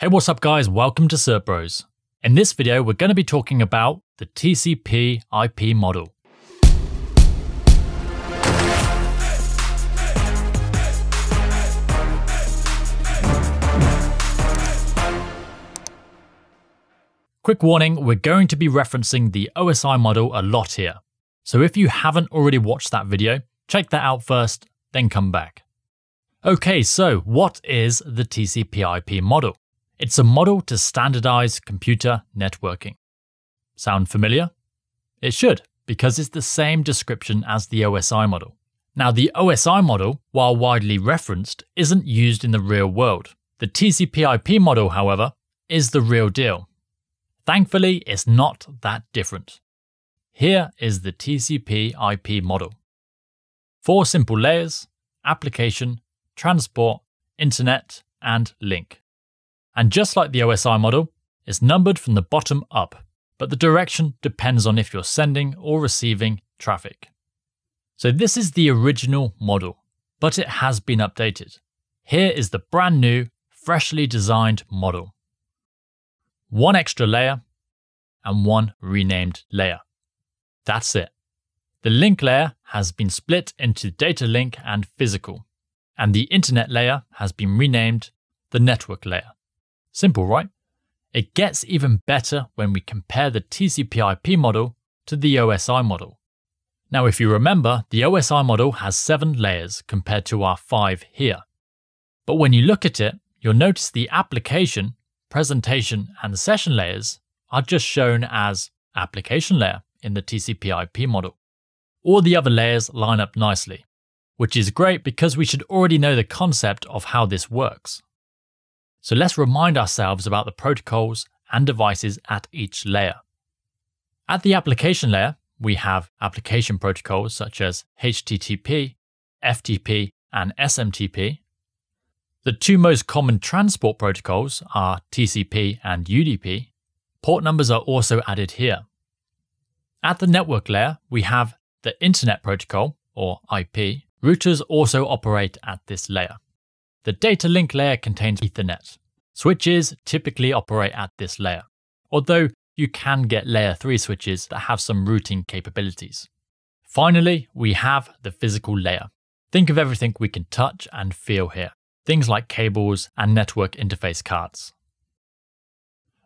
Hey, what's up guys? Welcome to Cert Bros. In this video, we're going to be talking about the TCP IP model. Quick warning, we're going to be referencing the OSI model a lot here. So if you haven't already watched that video, check that out first, then come back. Okay, so what is the TCP IP model? It's a model to standardize computer networking. Sound familiar? It should, because it's the same description as the OSI model. Now, the OSI model, while widely referenced, isn't used in the real world. The TCP IP model, however, is the real deal. Thankfully, it's not that different. Here is the TCP IP model. Four simple layers application, transport, internet, and link. And just like the OSI model, it's numbered from the bottom up, but the direction depends on if you're sending or receiving traffic. So this is the original model, but it has been updated. Here is the brand new, freshly designed model. One extra layer and one renamed layer. That's it. The link layer has been split into data link and physical, and the internet layer has been renamed the network layer. Simple, right? It gets even better when we compare the TCP IP model to the OSI model. Now, if you remember, the OSI model has seven layers compared to our five here. But when you look at it, you'll notice the application, presentation, and session layers are just shown as application layer in the TCP IP model. All the other layers line up nicely, which is great because we should already know the concept of how this works. So let's remind ourselves about the protocols and devices at each layer. At the application layer, we have application protocols such as HTTP, FTP, and SMTP. The two most common transport protocols are TCP and UDP. Port numbers are also added here. At the network layer, we have the Internet Protocol, or IP. Routers also operate at this layer. The data link layer contains Ethernet. Switches typically operate at this layer, although you can get layer 3 switches that have some routing capabilities. Finally, we have the physical layer. Think of everything we can touch and feel here, things like cables and network interface cards.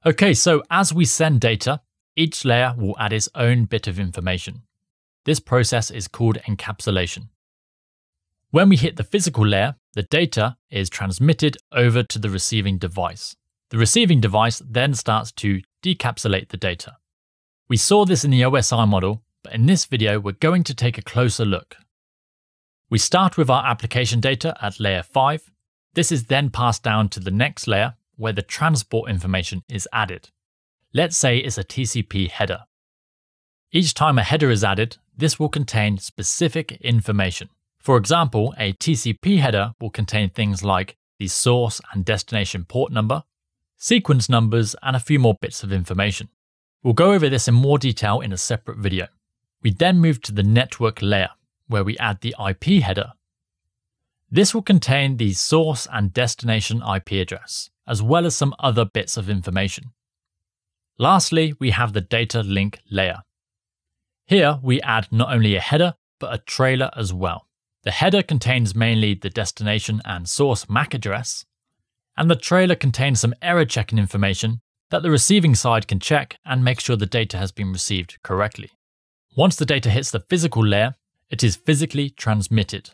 Okay, so as we send data, each layer will add its own bit of information. This process is called encapsulation. When we hit the physical layer, the data is transmitted over to the receiving device. The receiving device then starts to decapsulate the data. We saw this in the OSI model, but in this video we're going to take a closer look. We start with our application data at layer 5. This is then passed down to the next layer where the transport information is added. Let's say it's a TCP header. Each time a header is added, this will contain specific information. For example, a TCP header will contain things like the source and destination port number, sequence numbers, and a few more bits of information. We'll go over this in more detail in a separate video. We then move to the network layer, where we add the IP header. This will contain the source and destination IP address, as well as some other bits of information. Lastly, we have the data link layer. Here we add not only a header, but a trailer as well. The header contains mainly the destination and source MAC address, and the trailer contains some error checking information that the receiving side can check and make sure the data has been received correctly. Once the data hits the physical layer, it is physically transmitted.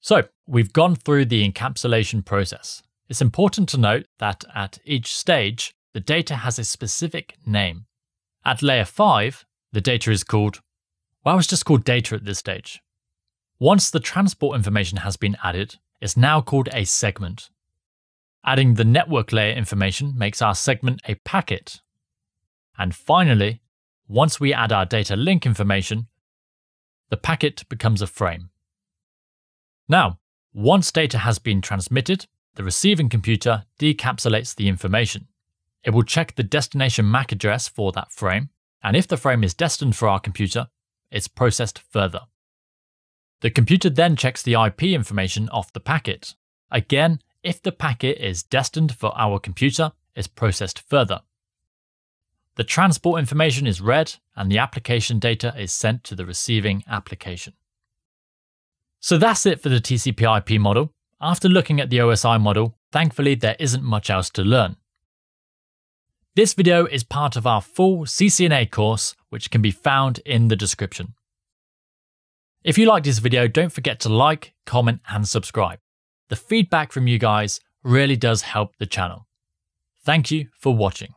So, we've gone through the encapsulation process. It's important to note that at each stage, the data has a specific name. At layer 5, the data is called, well, it's just called data at this stage. Once the transport information has been added, it's now called a segment. Adding the network layer information makes our segment a packet. And finally, once we add our data link information, the packet becomes a frame. Now, once data has been transmitted, the receiving computer decapsulates the information. It will check the destination MAC address for that frame, and if the frame is destined for our computer, it's processed further. The computer then checks the IP information off the packet. Again, if the packet is destined for our computer, it's processed further. The transport information is read and the application data is sent to the receiving application. So that's it for the TCP IP model. After looking at the OSI model, thankfully there isn't much else to learn. This video is part of our full CCNA course, which can be found in the description. If you liked this video, don't forget to like, comment, and subscribe. The feedback from you guys really does help the channel. Thank you for watching.